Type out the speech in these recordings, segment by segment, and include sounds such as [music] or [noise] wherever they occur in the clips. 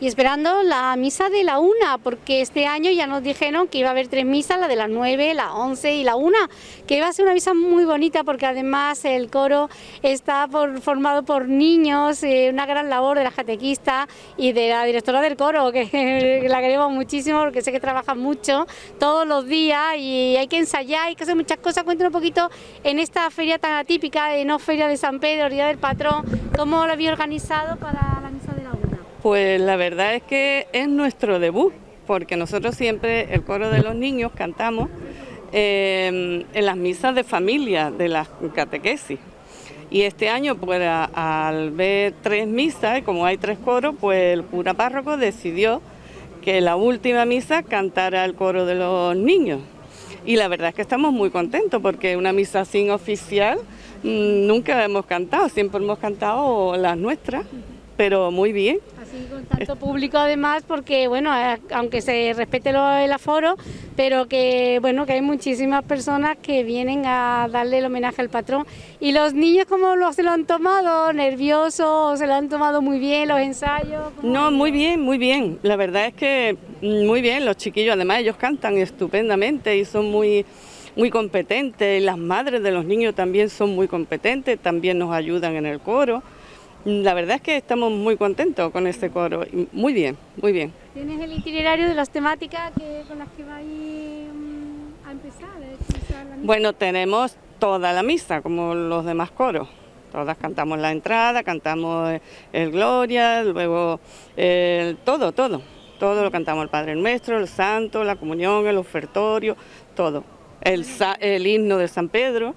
y esperando la misa de la una, porque este año ya nos dijeron que iba a haber tres misas, la de las nueve, la once y la una, que iba a ser una misa muy bonita porque además el coro está formado por niños, eh, una gran labor de la catequista y de la directora del coro, que [laughs] la queremos muchísimo porque sé que trabaja mucho todos los días y hay que ensayar, hay que hacer muchas cosas. Cuéntanos un poquito en esta feria tan atípica de no feria de San Pedro, Día del Patrón, cómo lo había organizado para la misa. Pues la verdad es que es nuestro debut, porque nosotros siempre, el coro de los niños, cantamos eh, en las misas de familia de las catequesis. Y este año, pues al ver tres misas, y como hay tres coros, pues el cura párroco decidió que la última misa cantara el coro de los niños. Y la verdad es que estamos muy contentos porque una misa sin oficial mm, nunca hemos cantado, siempre hemos cantado las nuestras, pero muy bien con tanto público además, porque bueno, eh, aunque se respete el aforo, pero que bueno, que hay muchísimas personas que vienen a darle el homenaje al patrón. ¿Y los niños cómo lo, se lo han tomado? ¿Nerviosos? ¿Se lo han tomado muy bien los ensayos? No, muy bien, muy bien. La verdad es que mm, muy bien, los chiquillos además ellos cantan estupendamente y son muy muy competentes, las madres de los niños también son muy competentes, también nos ayudan en el coro. La verdad es que estamos muy contentos con este coro, muy bien, muy bien. ¿Tienes el itinerario de las temáticas con las que vais mm, a empezar? Bueno, tenemos toda la misa, como los demás coros. Todas cantamos la entrada, cantamos el Gloria, luego el, todo, todo. Todo lo cantamos el Padre Nuestro, el Santo, la comunión, el ofertorio, todo. El, el himno de San Pedro,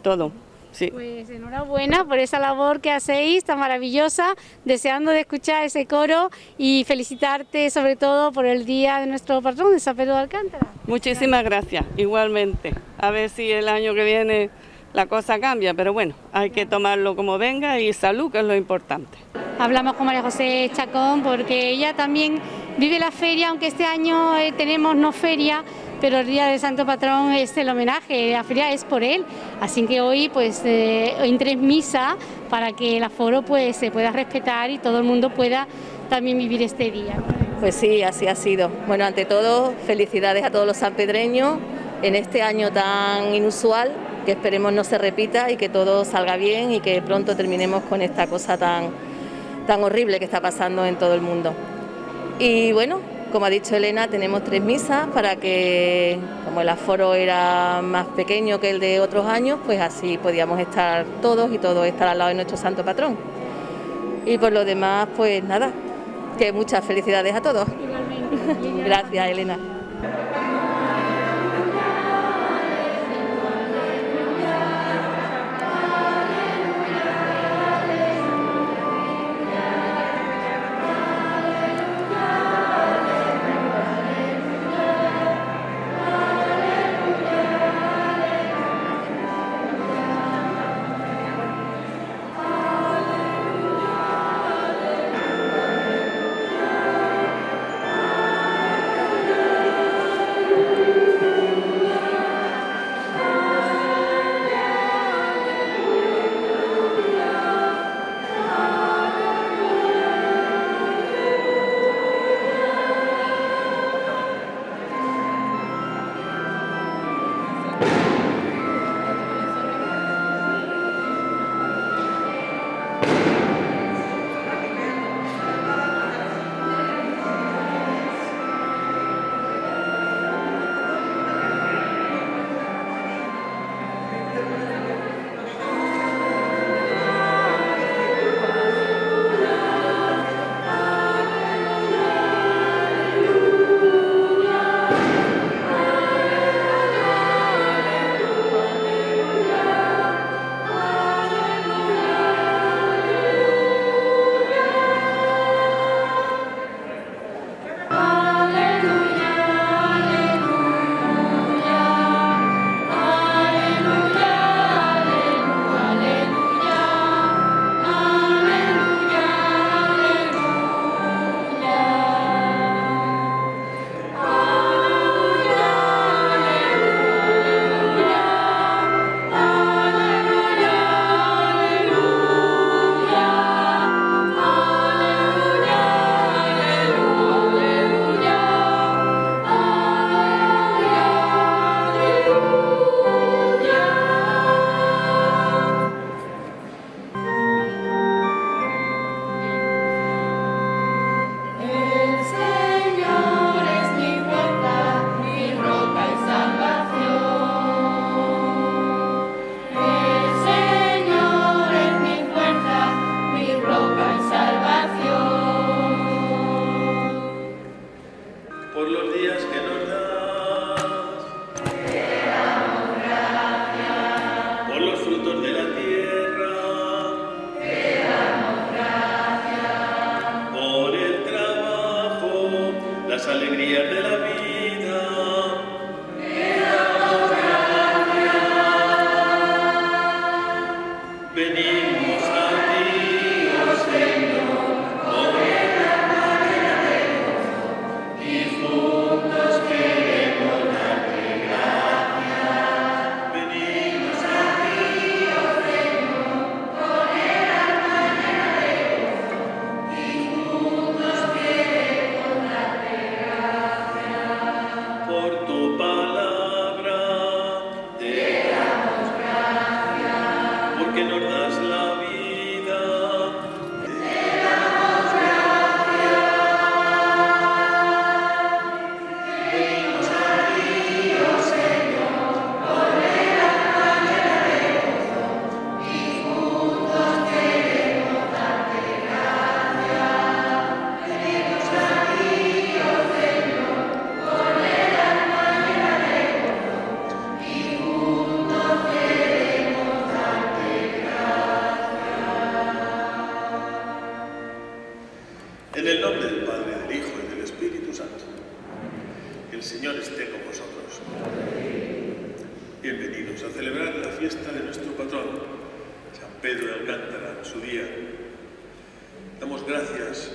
todo. Pues enhorabuena por esa labor que hacéis tan maravillosa, deseando de escuchar ese coro y felicitarte sobre todo por el día de nuestro patrón de San Pedro de Alcántara. Muchísimas gracias, igualmente. A ver si el año que viene la cosa cambia, pero bueno, hay que tomarlo como venga y salud, que es lo importante. Hablamos con María José Chacón porque ella también vive la feria, aunque este año eh, tenemos no feria, pero el día de Santo Patrón es el homenaje, la feria es por él, así que hoy pues eh, entre misa para que el aforo pues se pueda respetar y todo el mundo pueda también vivir este día. Pues sí, así ha sido. Bueno, ante todo, felicidades a todos los sanpedreños en este año tan inusual, que esperemos no se repita y que todo salga bien y que pronto terminemos con esta cosa tan, tan horrible que está pasando en todo el mundo. Y bueno, como ha dicho Elena, tenemos tres misas para que, como el aforo era más pequeño que el de otros años, pues así podíamos estar todos y todos estar al lado de nuestro santo patrón. Y por lo demás, pues nada, que muchas felicidades a todos. [laughs] Gracias, Elena. Fiesta de nuestro patrón, San Pedro de Alcántara, en su día. Damos gracias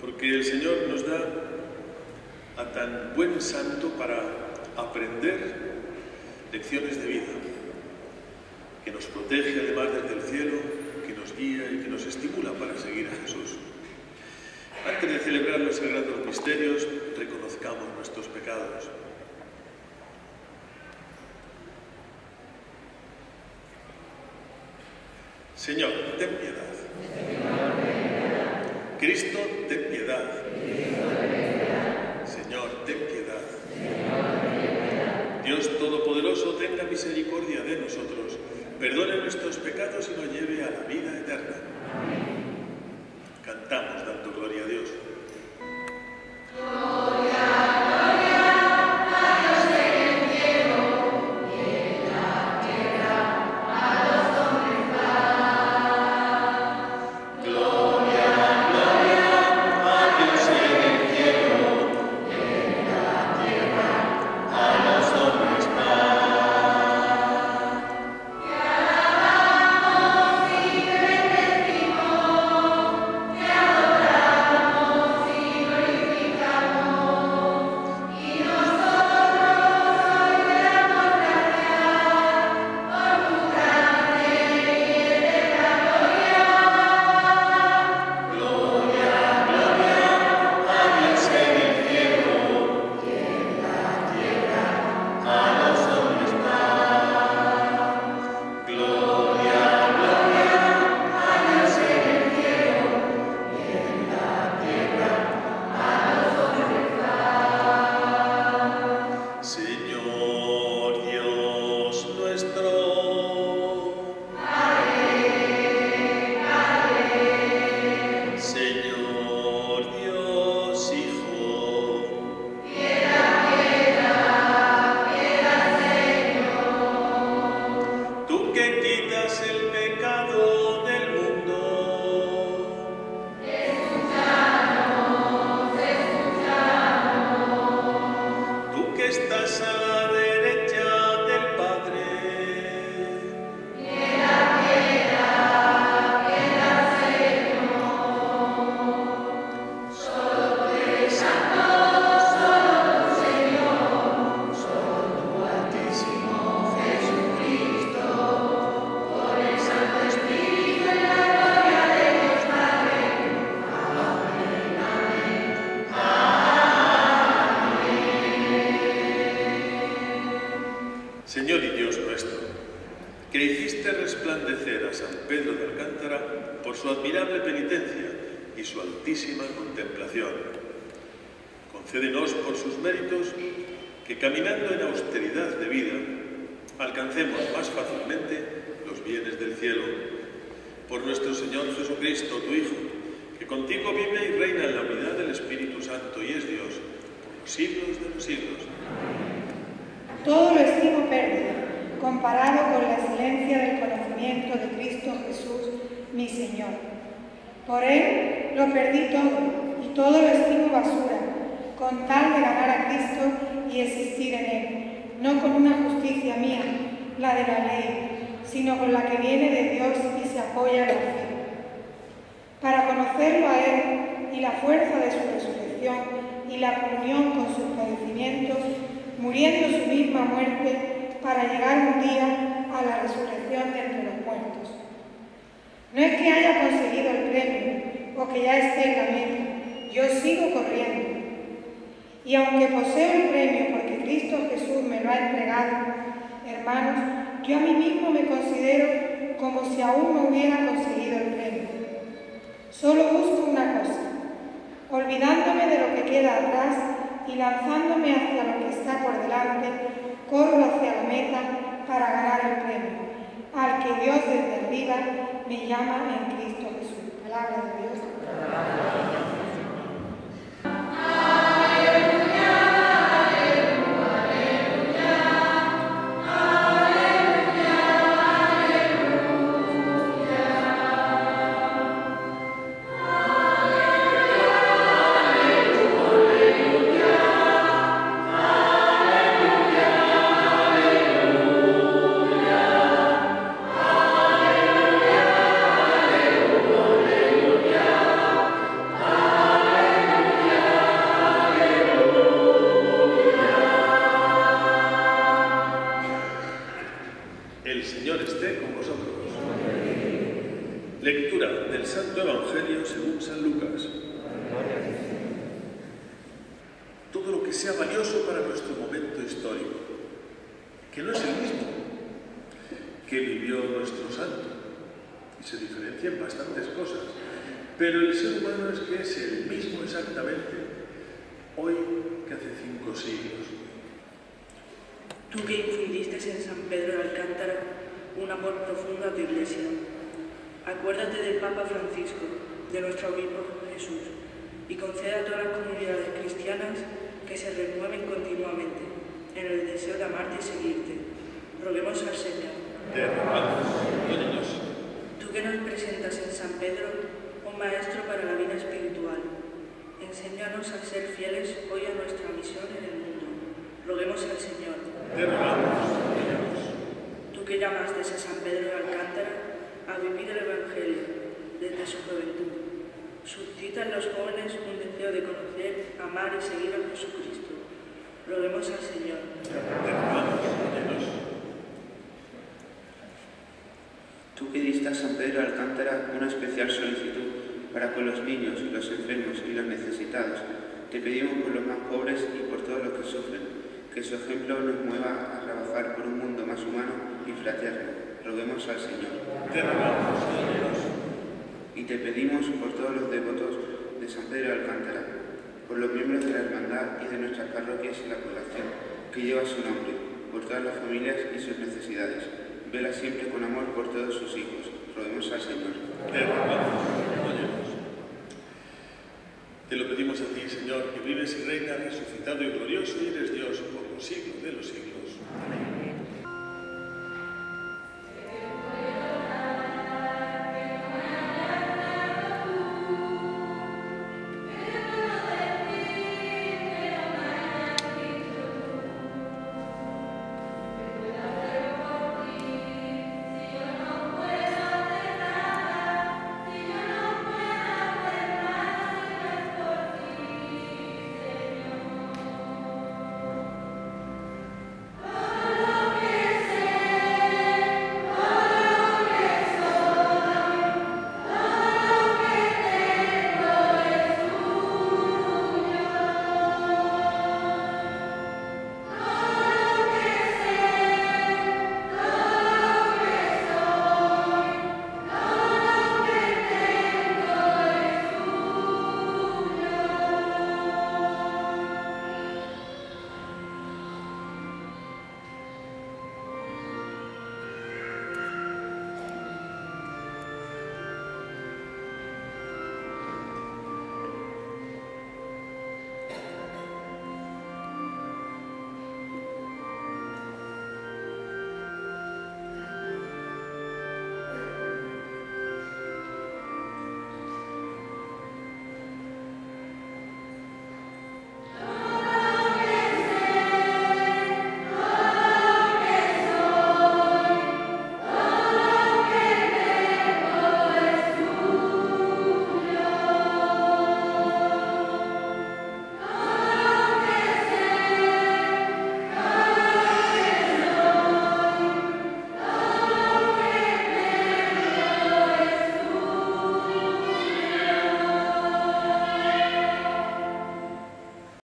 porque el Señor nos da a tan buen santo para aprender lecciones de vida, que nos protege además desde el cielo, que nos guía y que nos estimula para seguir a Jesús. Antes de celebrar los sagrados misterios, reconozcamos nuestros pecados. Señor, ten piedad. Cristo, ten piedad. Señor, ten piedad. Dios Todopoderoso, tenga misericordia de nosotros, perdone nuestros pecados y nos lleve a la vida eterna. Cantamos dando gloria a Dios. Alcántara por su admirable penitencia y su altísima contemplación. Concédenos por sus méritos que caminando en austeridad de vida alcancemos más fácilmente los bienes del cielo. Por nuestro Señor Jesucristo, tu Hijo, que contigo vive y reina en la unidad del Espíritu Santo y es Dios por los siglos de los siglos. Todo lo estimo pérdida, comparado con la excelencia del conocimiento de Cristo Jesús, mi Señor. Por Él lo perdí todo y todo lo estimo basura, con tal de ganar a Cristo y existir en Él, no con una justicia mía, la de la ley, sino con la que viene de Dios y se apoya en la fe. Para conocerlo a Él y la fuerza de su resurrección y la comunión con sus padecimientos, muriendo su misma muerte para llegar un día a la resurrección de entre los muertos. No es que haya conseguido el premio o que ya esté en la meta, yo sigo corriendo. Y aunque poseo el premio porque Cristo Jesús me lo ha entregado, hermanos, yo a mí mismo me considero como si aún no hubiera conseguido el premio. Solo busco una cosa, olvidándome de lo que queda atrás y lanzándome hacia lo que está por delante, corro hacia la meta para ganar el premio, al que Dios desde arriba me llama en Cristo Jesús. Palabra de Dios. Es que es el mismo exactamente hoy que hace cinco siglos. Tú que infundiste en San Pedro de Alcántara un amor profundo a tu iglesia, acuérdate del Papa Francisco, de nuestro obispo Jesús, y concede a todas las comunidades cristianas que se renueven continuamente en el deseo de amarte y seguirte. Roguemos al Señor. Tú que nos presentas en San Pedro, un maestro para la vida espiritual, enséñanos a ser fieles hoy a nuestra misión en el mundo. Roguemos al Señor. Te rogamos, Dios. Tú que llamaste a San Pedro de Alcántara a vivir el Evangelio desde su juventud, suscita en los jóvenes un deseo de conocer, amar y seguir a Jesucristo. Roguemos al Señor. Te rogamos, Dios. Tú que diste a San Pedro de Alcántara una especial solicitud para con los niños, los enfermos y los necesitados, te pedimos por los más pobres y por todos los que sufren, que su ejemplo nos mueva a trabajar por un mundo más humano y fraterno. Roguemos al Señor. Te rogamos, Dios. Y te pedimos por todos los devotos de San Pedro de Alcántara, por los miembros de la hermandad y de nuestras parroquias y la población, que lleva su nombre, por todas las familias y sus necesidades. Vela siempre con amor por todos sus hijos. Roguemos al Señor. Te rogamos. Te lo pedimos a ti, Señor, que vives y reinas resucitado y glorioso y eres Dios por los siglos de los siglos. Amén.